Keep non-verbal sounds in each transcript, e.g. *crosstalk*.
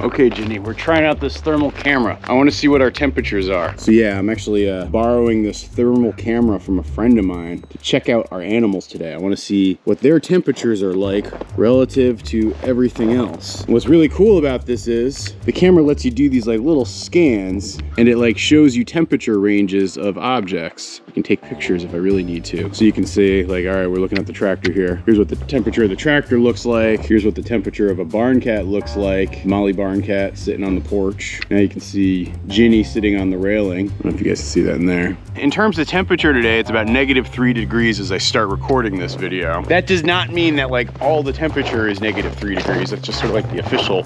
Okay, Ginny, we're trying out this thermal camera. I want to see what our temperatures are. So yeah, I'm actually uh, borrowing this thermal camera from a friend of mine to check out our animals today. I want to see what their temperatures are like relative to everything else. What's really cool about this is the camera lets you do these like little scans and it like shows you temperature ranges of objects. You can take pictures if I really need to. So you can see like, all right, we're looking at the tractor here. Here's what the temperature of the tractor looks like. Here's what the temperature of a barn cat looks like. Molly barn cat sitting on the porch. Now you can see Ginny sitting on the railing. I don't know if you guys can see that in there. In terms of temperature today, it's about negative three degrees as I start recording this video. That does not mean that like all the temperature is negative three degrees. That's just sort of like the official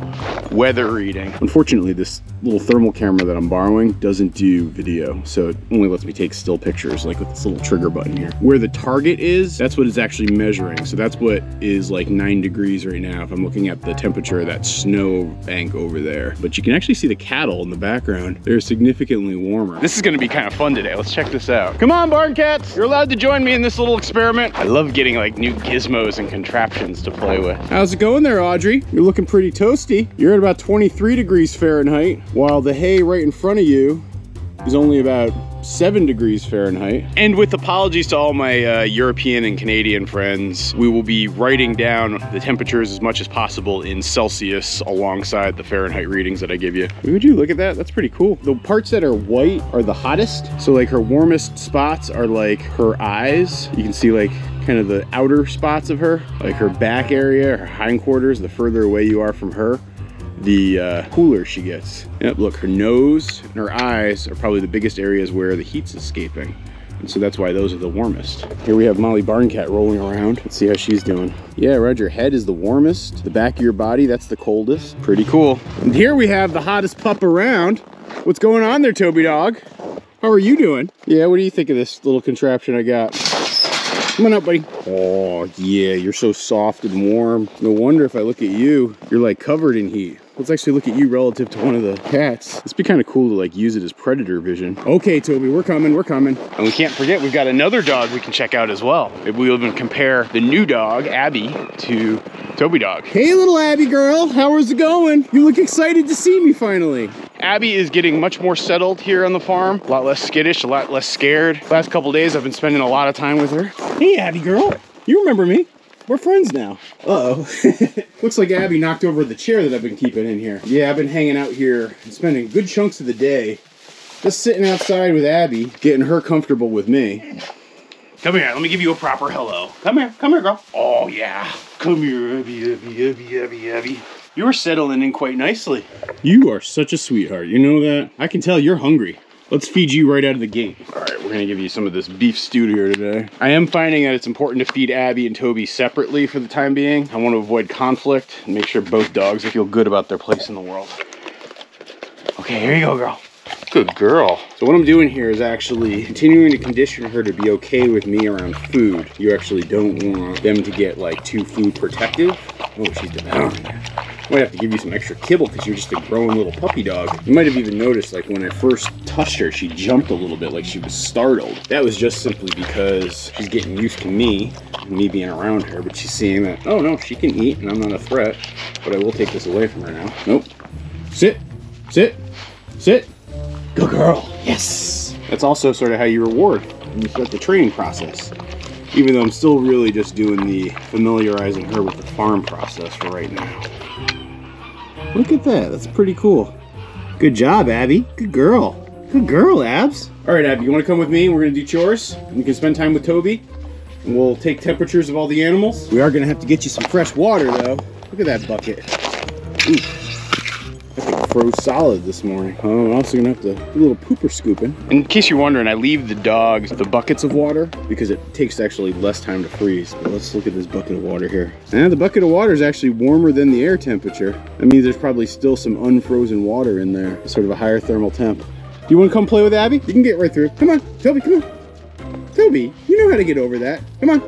weather reading. Unfortunately, this little thermal camera that I'm borrowing doesn't do video. So it only lets me take still pictures like with this little trigger button here. Where the target is, that's what it's actually measuring. So that's what is like nine degrees right now if I'm looking at the temperature of that snow bank over there. But you can actually see the cattle in the background. They're significantly warmer. This is gonna be kind of fun today. Let's check this out. Come on, barn cats. You're allowed to join me in this little experiment. I love getting like new gizmos and contraptions to play with. How's it going there, Audrey? You're looking pretty toasty. You're at about 23 degrees Fahrenheit, while the hay right in front of you is only about seven degrees Fahrenheit. And with apologies to all my uh, European and Canadian friends, we will be writing down the temperatures as much as possible in Celsius alongside the Fahrenheit readings that I give you. Would you look at that? That's pretty cool. The parts that are white are the hottest. So like her warmest spots are like her eyes. You can see like kind of the outer spots of her, like her back area, her hindquarters, the further away you are from her the uh, cooler she gets. Yep, look, her nose and her eyes are probably the biggest areas where the heat's escaping. And so that's why those are the warmest. Here we have Molly Barncat rolling around. Let's see how she's doing. Yeah, Roger, head is the warmest. The back of your body, that's the coldest. Pretty cool. And here we have the hottest pup around. What's going on there, Toby dog? How are you doing? Yeah, what do you think of this little contraption I got? Come on up, buddy. Oh, yeah, you're so soft and warm. No wonder if I look at you, you're like covered in heat. Let's actually look at you relative to one of the cats. It's be kind of cool to like use it as predator vision. Okay, Toby, we're coming, we're coming. And we can't forget, we've got another dog we can check out as well. Maybe we'll even compare the new dog, Abby, to Toby dog. Hey, little Abby girl, how is it going? You look excited to see me finally. Abby is getting much more settled here on the farm, a lot less skittish, a lot less scared. Last couple days, I've been spending a lot of time with her. Hey, Abby girl, you remember me? We're friends now. Uh-oh. *laughs* Looks like Abby knocked over the chair that I've been keeping in here. Yeah, I've been hanging out here and spending good chunks of the day just sitting outside with Abby, getting her comfortable with me. Come here, let me give you a proper hello. Come here, come here, girl. Oh, yeah. Come here, Abby, Abby, Abby, Abby, Abby. You're settling in quite nicely. You are such a sweetheart. You know that? I can tell you're hungry. Let's feed you right out of the gate. All right, we're gonna give you some of this beef stew here today. I am finding that it's important to feed Abby and Toby separately for the time being. I want to avoid conflict and make sure both dogs feel good about their place in the world. Okay, here you go, girl. Good girl. So what I'm doing here is actually continuing to condition her to be okay with me around food. You actually don't want them to get like too food protective. Oh, she's devouring it. Might have to give you some extra kibble because you're just a growing little puppy dog. You might have even noticed like when I first touched her, she jumped a little bit like she was startled. That was just simply because she's getting used to me, me being around her, but she's seeing that, oh no, she can eat and I'm not a threat, but I will take this away from her now. Nope. Sit, sit, sit. Good girl. Yes. That's also sort of how you reward when you start the training process. Even though I'm still really just doing the familiarizing her with the farm process for right now. Look at that. That's pretty cool. Good job, Abby. Good girl. Good girl, Abs. All right, Abby, you want to come with me? We're going to do chores. We can spend time with Toby. And we'll take temperatures of all the animals. We are going to have to get you some fresh water, though. Look at that bucket. Ooh. I froze solid this morning. Oh, I'm also gonna have to do a little pooper scooping. In case you're wondering, I leave the dogs the buckets of water because it takes actually less time to freeze. But let's look at this bucket of water here. And the bucket of water is actually warmer than the air temperature. That means there's probably still some unfrozen water in there, sort of a higher thermal temp. Do you want to come play with Abby? You can get right through. Come on, Toby, come on. Toby, you know how to get over that. Come on.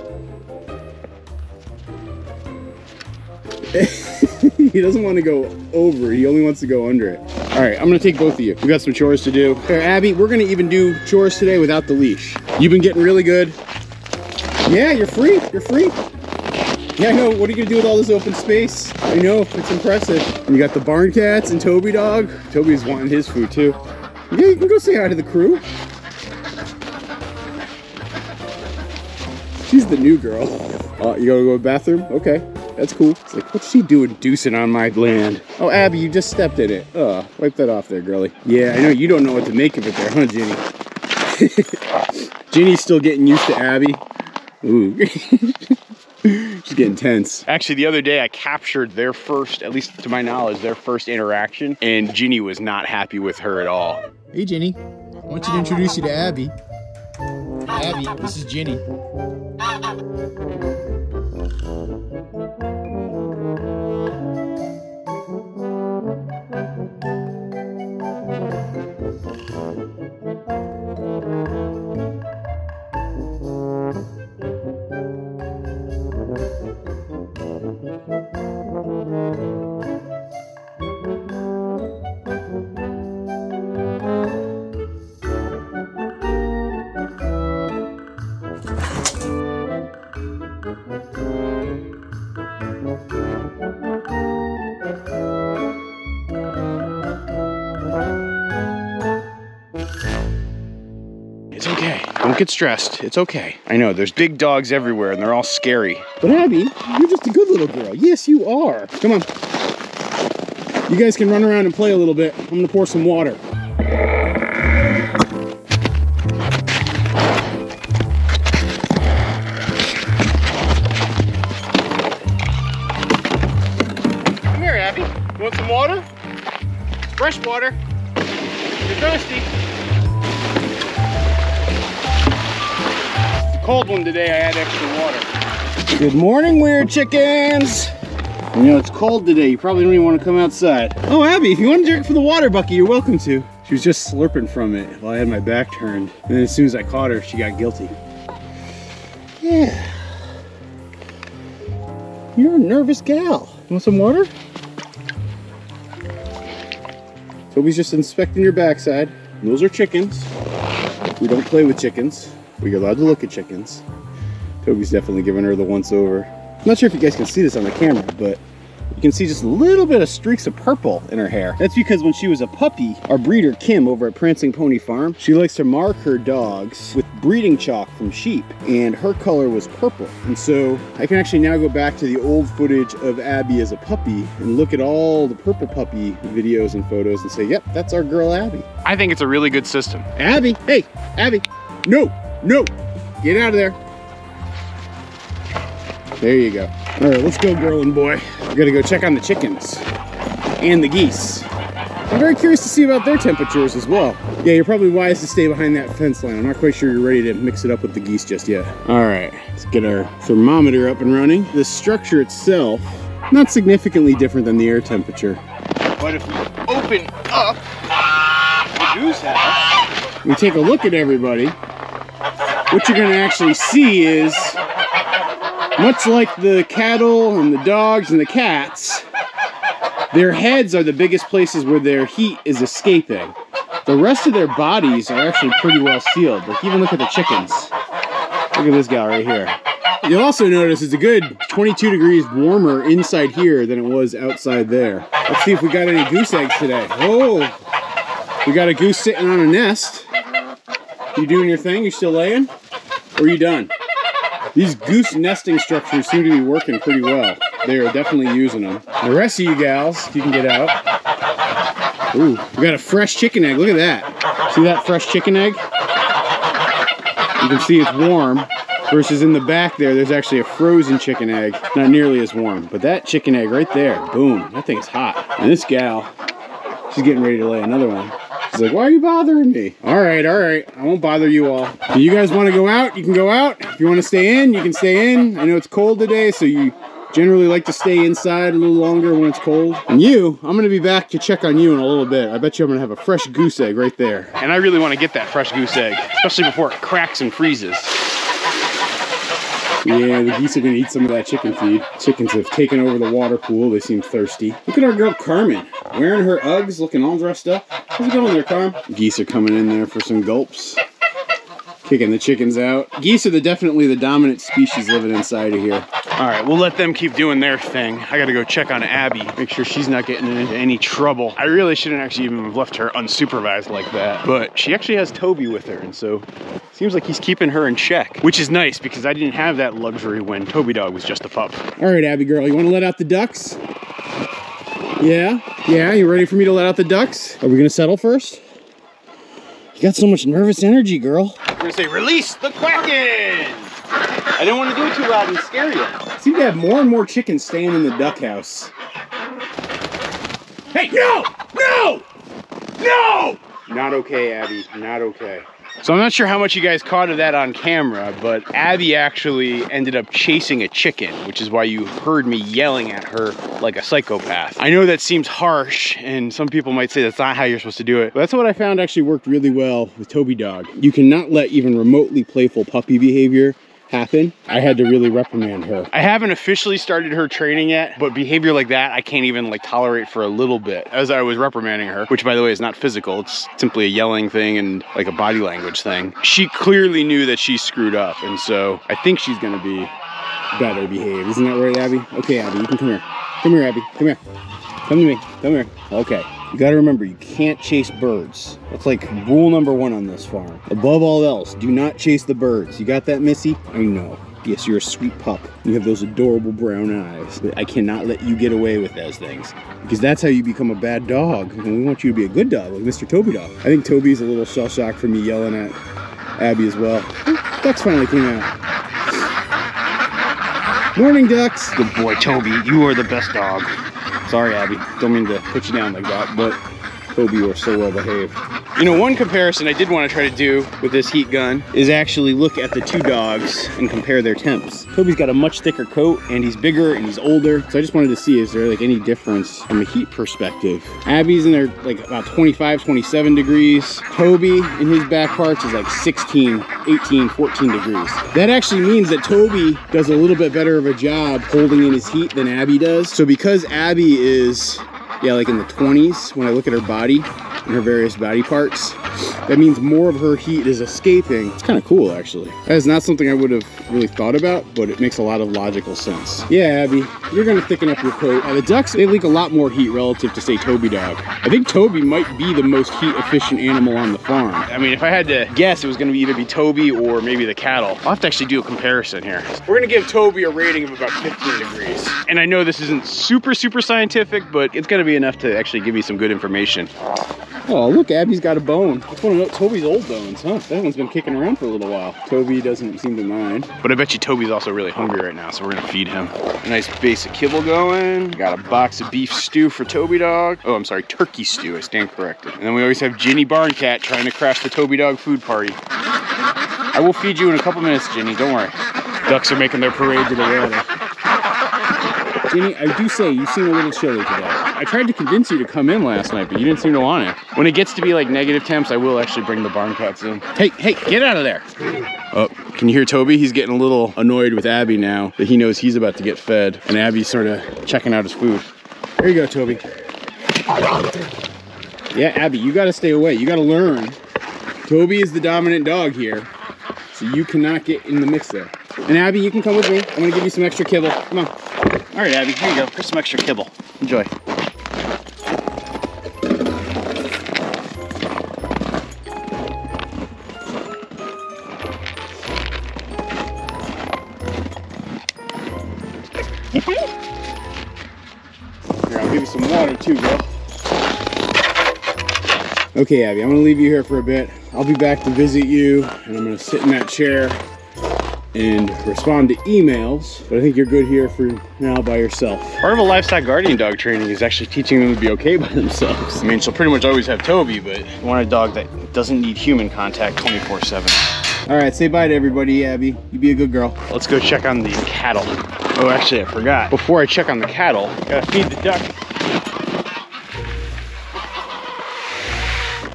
*laughs* *laughs* he doesn't want to go over. He only wants to go under it. All right, I'm gonna take both of you. We got some chores to do. Here, Abby, we're gonna even do chores today without the leash. You've been getting really good. Yeah, you're free. You're free. Yeah, I know. What are you gonna do with all this open space? I know, it's impressive. And you got the barn cats and Toby dog. Toby's wanting his food too. Yeah, you can go say hi to the crew. She's the new girl. Oh, *laughs* you gotta go to the bathroom? Okay, that's cool. It's like, what's she doing deucing on my land? Oh, Abby, you just stepped in it. Oh, wipe that off there, girlie. Yeah, I know you don't know what to make of it there, huh, Ginny? *laughs* Ginny's still getting used to Abby. Ooh. *laughs* She's getting tense. Actually, the other day I captured their first, at least to my knowledge, their first interaction, and Ginny was not happy with her at all. Hey, Ginny. I want you to introduce you to Abby. Abby, this is Ginny. It's okay. Don't get stressed. It's okay. I know, there's big dogs everywhere and they're all scary. But Abby, you're just a good little girl. Yes, you are. Come on. You guys can run around and play a little bit. I'm gonna pour some water. Come here, Abby. You want some water? Fresh water. You're thirsty. Cold one today. I had extra water. Good morning, weird chickens. You know, it's cold today. You probably don't even want to come outside. Oh, Abby, if you want to drink from the water bucket, you're welcome to. She was just slurping from it while I had my back turned. And then as soon as I caught her, she got guilty. Yeah. You're a nervous gal. Want some water? Toby's just inspecting your backside. Those are chickens. We don't play with chickens. We're allowed to look at chickens. Toby's definitely giving her the once over. I'm not sure if you guys can see this on the camera, but you can see just a little bit of streaks of purple in her hair. That's because when she was a puppy, our breeder Kim over at Prancing Pony Farm, she likes to mark her dogs with breeding chalk from sheep, and her color was purple. And so I can actually now go back to the old footage of Abby as a puppy and look at all the purple puppy videos and photos and say, yep, that's our girl Abby. I think it's a really good system. Abby, hey, Abby, no, no, get out of there. There you go. All right, let's go, girl and boy. We gotta go check on the chickens and the geese. I'm very curious to see about their temperatures as well. Yeah, you're probably wise to stay behind that fence line. I'm not quite sure you're ready to mix it up with the geese just yet. All right, let's get our thermometer up and running. The structure itself, not significantly different than the air temperature. But if we open up the goose house, we take a look at everybody, what you're gonna actually see is much like the cattle and the dogs and the cats, their heads are the biggest places where their heat is escaping. The rest of their bodies are actually pretty well sealed. Like even look at the chickens. Look at this guy right here. You'll also notice it's a good 22 degrees warmer inside here than it was outside there. Let's see if we got any goose eggs today. Oh, we got a goose sitting on a nest. You doing your thing? You still laying? Or are you done? These goose nesting structures seem to be working pretty well. They are definitely using them. The rest of you gals, you can get out. Ooh, we got a fresh chicken egg. Look at that. See that fresh chicken egg? You can see it's warm. Versus in the back there, there's actually a frozen chicken egg. Not nearly as warm. But that chicken egg right there, boom, that thing's hot. And this gal, she's getting ready to lay another one. She's like, why are you bothering me? All right, all right. I won't bother you all. If you guys want to go out, you can go out. If you want to stay in, you can stay in. I know it's cold today, so you generally like to stay inside a little longer when it's cold. And you, I'm gonna be back to check on you in a little bit. I bet you I'm gonna have a fresh goose egg right there. And I really wanna get that fresh goose egg, especially before it cracks and freezes. Yeah, the geese are gonna eat some of that chicken feed. Chickens have taken over the water pool. They seem thirsty. Look at our girl Carmen, wearing her Uggs, looking all dressed up. How's it going there, Carm? Geese are coming in there for some gulps. Kicking the chickens out. Geese are the definitely the dominant species living inside of here. All right, we'll let them keep doing their thing. I gotta go check on Abby, make sure she's not getting into any trouble. I really shouldn't actually even have left her unsupervised like that, but she actually has Toby with her, and so seems like he's keeping her in check, which is nice because I didn't have that luxury when Toby Dog was just a pup. All right, Abby girl, you wanna let out the ducks? Yeah? Yeah, you ready for me to let out the ducks? Are we gonna settle first? You got so much nervous energy, girl. I'm gonna say, release the Kraken! I didn't want to do it too loud and scare you. Seem to have more and more chickens staying in the duck house. Hey, no! No! No! Not okay, Abby. Not okay. So I'm not sure how much you guys caught of that on camera, but Abby actually ended up chasing a chicken, which is why you heard me yelling at her like a psychopath. I know that seems harsh, and some people might say that's not how you're supposed to do it, but that's what I found actually worked really well with Toby Dog. You cannot let even remotely playful puppy behavior happen, I had to really reprimand her. I haven't officially started her training yet, but behavior like that, I can't even like tolerate for a little bit as I was reprimanding her, which by the way is not physical. It's simply a yelling thing and like a body language thing. She clearly knew that she screwed up. And so I think she's gonna be better behaved. Isn't that right, Abby? Okay, Abby, you can come here. Come here, Abby, come here. Come to me, come here. Okay. You gotta remember, you can't chase birds. That's like rule number one on this farm. Above all else, do not chase the birds. You got that, Missy? I know. Yes, you're a sweet pup. You have those adorable brown eyes. But I cannot let you get away with those things. Because that's how you become a bad dog. And we want you to be a good dog, like Mr. Toby Dog. I think Toby's a little shell-shocked from me yelling at Abby as well. Ducks finally came out. Morning, ducks. Good boy, Toby. You are the best dog. Sorry, Abby. Don't mean to put you down like that, but Toby, you are so well behaved. You know, one comparison I did want to try to do with this heat gun is actually look at the two dogs and compare their temps. Toby's got a much thicker coat and he's bigger and he's older. So I just wanted to see, is there like any difference from a heat perspective? Abby's in there like about 25, 27 degrees. Toby in his back parts is like 16, 18, 14 degrees. That actually means that Toby does a little bit better of a job holding in his heat than Abby does. So because Abby is yeah, like in the 20s when I look at her body her various body parts. That means more of her heat is escaping. It's kind of cool, actually. That is not something I would have really thought about, but it makes a lot of logical sense. Yeah, Abby, you're gonna thicken up your coat. Uh, the ducks, they leak a lot more heat relative to, say, Toby Dog. I think Toby might be the most heat-efficient animal on the farm. I mean, if I had to guess, it was gonna be either be Toby or maybe the cattle. I'll have to actually do a comparison here. We're gonna give Toby a rating of about 15 degrees. And I know this isn't super, super scientific, but it's gonna be enough to actually give me some good information. Oh, look, Abby's got a bone. That's one of Toby's old bones, huh? That one's been kicking around for a little while. Toby doesn't seem to mind. But I bet you Toby's also really hungry right now, so we're gonna feed him. A nice base of kibble going. Got a box of beef stew for Toby Dog. Oh, I'm sorry, turkey stew, I stand corrected. And then we always have Ginny Barncat trying to crash the Toby Dog food party. I will feed you in a couple minutes, Ginny, don't worry. Ducks are making their parade to the water. Ginny, I do say you seem a little chilly today. I tried to convince you to come in last night, but you didn't seem to want it. When it gets to be like negative temps, I will actually bring the barn cats in. Hey, hey, get out of there. Oh, can you hear Toby? He's getting a little annoyed with Abby now that he knows he's about to get fed. And Abby's sort of checking out his food. There you go, Toby. Yeah, Abby, you gotta stay away. You gotta learn. Toby is the dominant dog here. So you cannot get in the mix there. And Abby, you can come with me. I'm gonna give you some extra kibble. Come on. All right, Abby, here you go. Here's some extra kibble. Enjoy. Here, I'll give you some water too, girl. Okay, Abby, I'm gonna leave you here for a bit. I'll be back to visit you, and I'm gonna sit in that chair and respond to emails. But I think you're good here for now by yourself. Part of a livestock guardian dog training is actually teaching them to be okay by themselves. I mean, she'll pretty much always have Toby, but you want a dog that doesn't need human contact 24 7. All right, say bye to everybody, Abby. You be a good girl. Let's go check on the cattle. Oh, actually, I forgot. Before I check on the cattle, gotta feed the duck.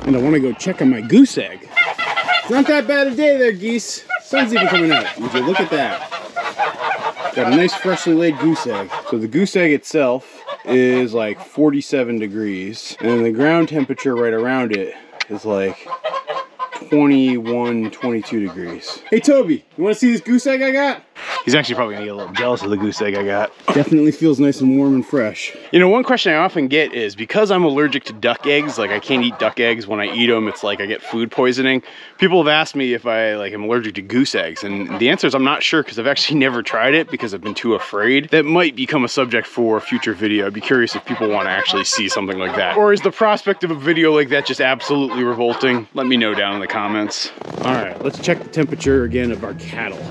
And I want to go check on my goose egg. It's not that bad a day there, geese. Sun's even coming out. Would you look at that? Got a nice freshly laid goose egg. So the goose egg itself is like 47 degrees. And the ground temperature right around it is like 21, 22 degrees. Hey Toby, you wanna see this goose egg I got? He's actually probably gonna get a little jealous of the goose egg I got. Definitely feels nice and warm and fresh. You know, one question I often get is because I'm allergic to duck eggs, like I can't eat duck eggs. When I eat them, it's like I get food poisoning. People have asked me if I like am allergic to goose eggs, and the answer is I'm not sure because I've actually *laughs* never tried it because I've been too afraid. That might become a subject for a future video. I'd be curious if people want to actually see something like that. Or is the prospect of a video like that just absolutely revolting? Let me know down in the comments. All right, let's check the temperature again of our cattle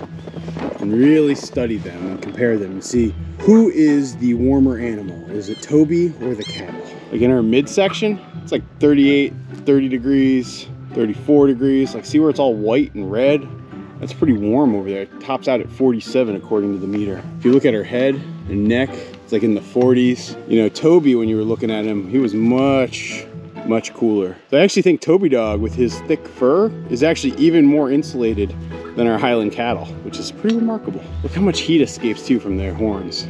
and really study them and compare them and see who is the warmer animal. Is it Toby or the cattle? Like in our midsection, it's like 38, 30 degrees, 34 degrees. Like see where it's all white and red? That's pretty warm over there. It tops out at 47 according to the meter. If you look at her head and neck, it's like in the 40s. You know, Toby, when you were looking at him, he was much, much cooler. So I actually think Toby Dog, with his thick fur, is actually even more insulated than our Highland cattle, which is pretty remarkable. Look how much heat escapes too from their horns.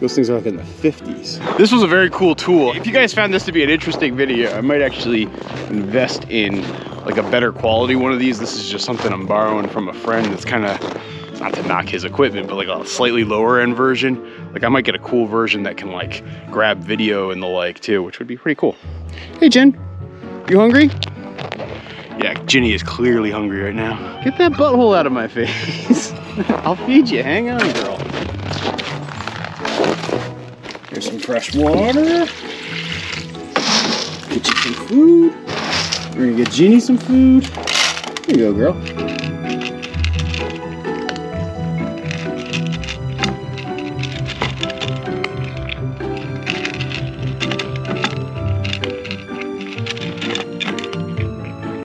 Those things are like in the 50s. This was a very cool tool. If you guys found this to be an interesting video, I might actually invest in like a better quality one of these. This is just something I'm borrowing from a friend that's kind of, not to knock his equipment, but like a slightly lower end version. Like I might get a cool version that can like grab video and the like too, which would be pretty cool. Hey Jen, you hungry? Yeah, Ginny is clearly hungry right now. Get that butthole out of my face. *laughs* I'll feed you, hang on girl. Here's some fresh water. Get you some food. We're gonna get Ginny some food. There you go, girl.